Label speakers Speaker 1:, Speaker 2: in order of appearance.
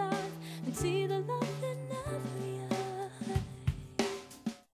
Speaker 1: and see the light.